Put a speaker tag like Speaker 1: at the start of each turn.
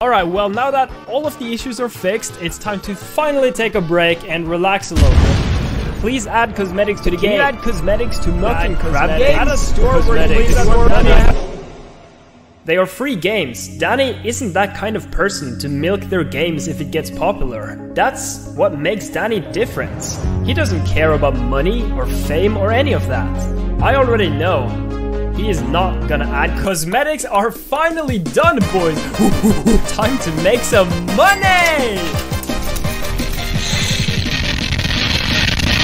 Speaker 1: Alright, well now that all of the issues are fixed, it's time to finally take a break and relax a little bit. Please add cosmetics to the
Speaker 2: Can
Speaker 1: game.
Speaker 2: add cosmetics to
Speaker 1: Add
Speaker 2: Crab. Games?
Speaker 1: Add a store where
Speaker 2: Cosmetics.
Speaker 1: leave that word
Speaker 2: Dani.
Speaker 1: money. They are free games. Dani isn't that kind of person to milk their games if it gets popular. That's what makes Dani different. He doesn't care about money or fame or any of that. I already know. He is not gonna add cosmetics are finally done, boys. Time to make some money!